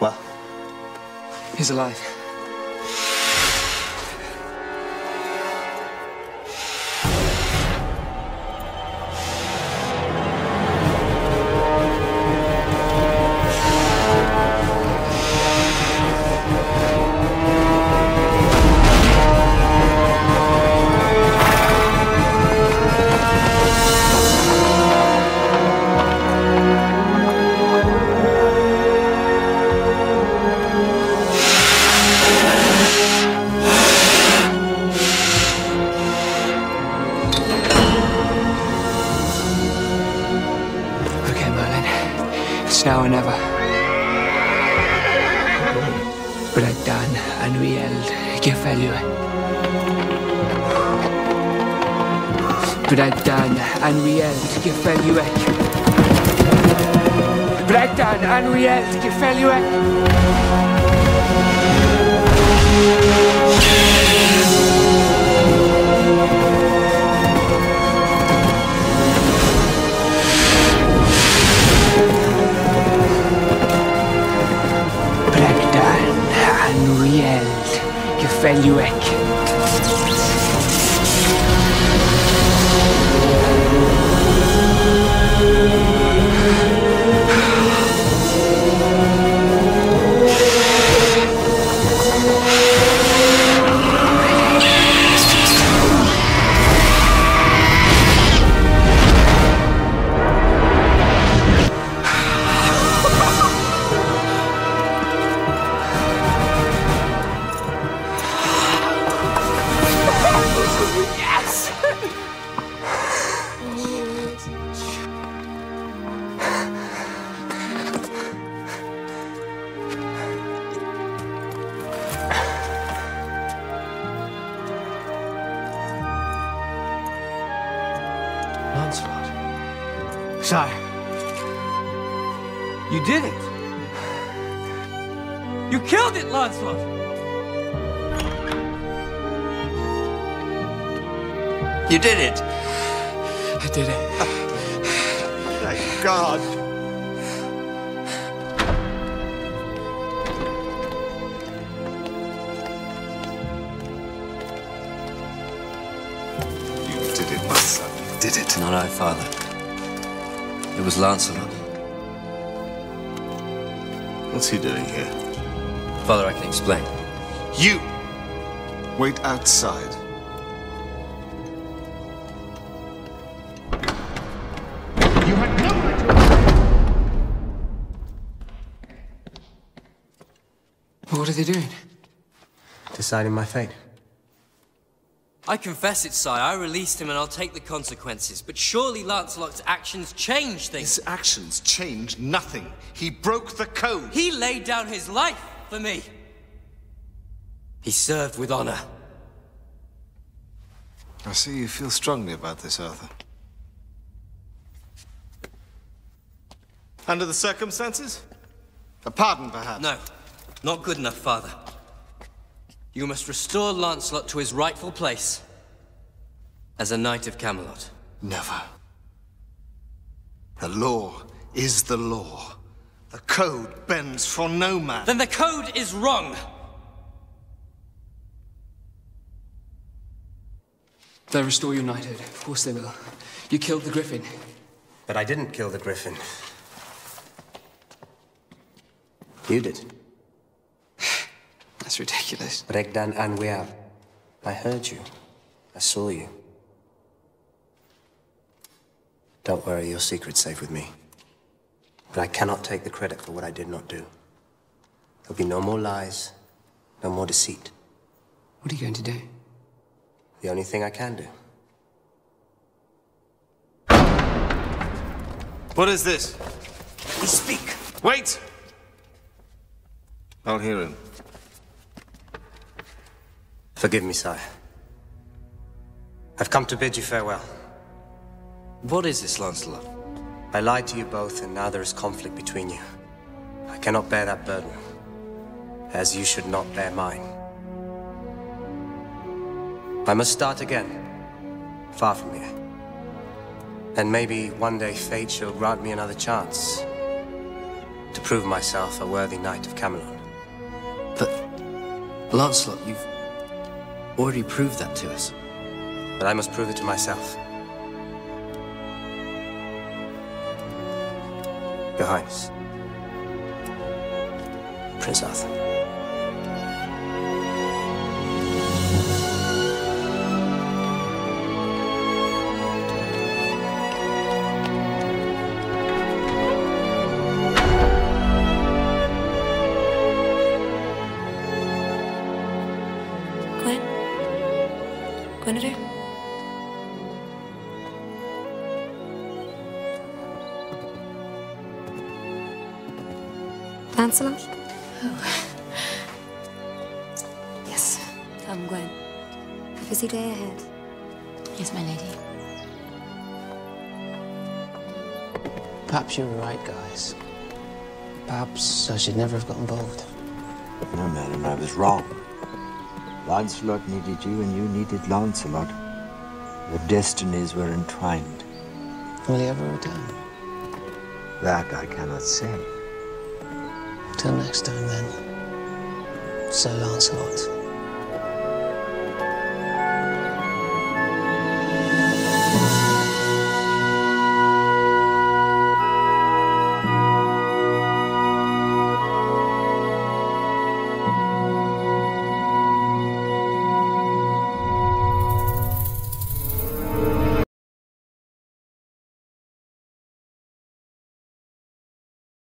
Well? He's alive. It's now or never. Bregdan anweald gafeluc. Bregdan anweald gafeluc. Bregdan anweald gafeluc. Bregdan Veluek. Gefällighet. Lancelot. Sire. You did it. You killed it, Lancelot. You did it. I did it. Thank God. You did it, my son. You did it. Not I, Father. It was Lancelot. What's he doing here? Father, I can explain. You! Wait outside. What are they doing? Deciding my fate. I confess it, sire. I released him and I'll take the consequences. But surely Lancelot's actions change things. His actions changed nothing. He broke the code. He laid down his life for me. He served with honor. I see you feel strongly about this, Arthur. Under the circumstances? A pardon, perhaps? No, not good enough, father. You must restore Lancelot to his rightful place as a knight of Camelot. Never. The law is the law. The code bends for no man. Then the code is wrong. They'll restore your knighthood. Of course they will. You killed the griffin. But I didn't kill the griffin. You did. That's ridiculous. Bregdan Anweald. I heard you. I saw you. Don't worry, your secret's safe with me. But I cannot take the credit for what I did not do. There'll be no more lies, no more deceit. What are you going to do? The only thing I can do. What is this? We speak. Wait! I'll hear him. Forgive me, sire. I've come to bid you farewell. What is this, Lancelot? I lied to you both, and now there is conflict between you. I cannot bear that burden, as you should not bear mine. I must start again, far from here. And maybe one day fate shall grant me another chance to prove myself a worthy knight of Camelot. But Lancelot, you've already proved that to us. But I must prove it to myself. Your Highness. Prince Arthur. Guinevere? Lancelot? Oh. Yes. Come, Gwen. A busy day ahead. Yes, my lady. Perhaps you were right, Gaius. Perhaps I should never have got involved. No, madam, I was wrong. Lancelot needed you, and you needed Lancelot. Your destinies were entwined. Will he ever return? That I cannot say. Till next time, then. Sir Lancelot.